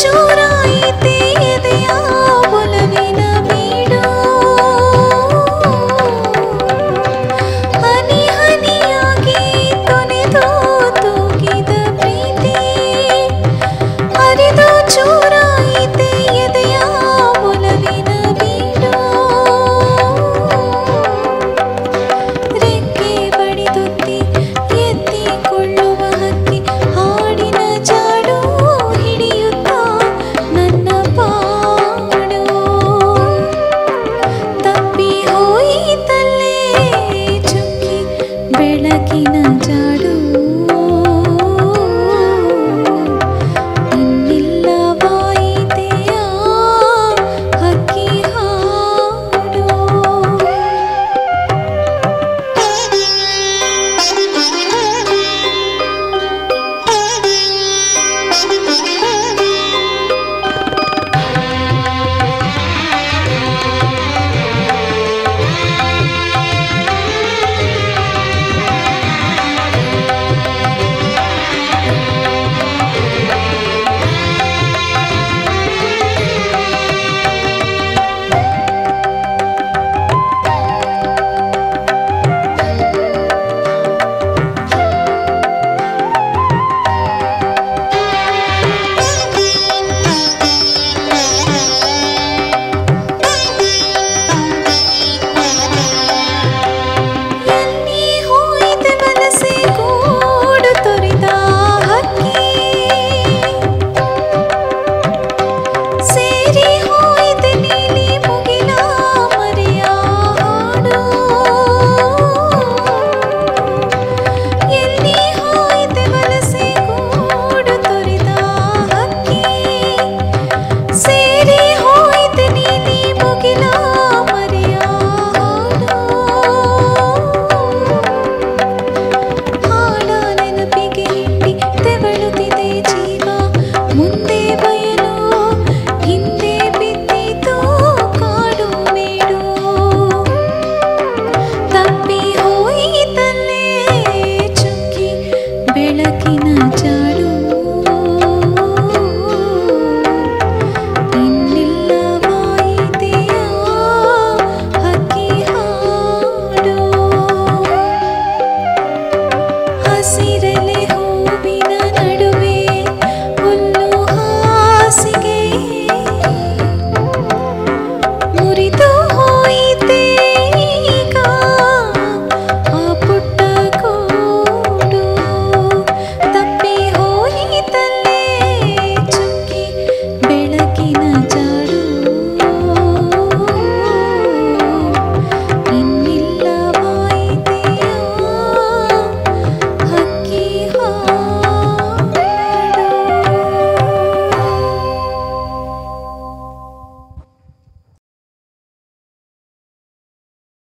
चूरा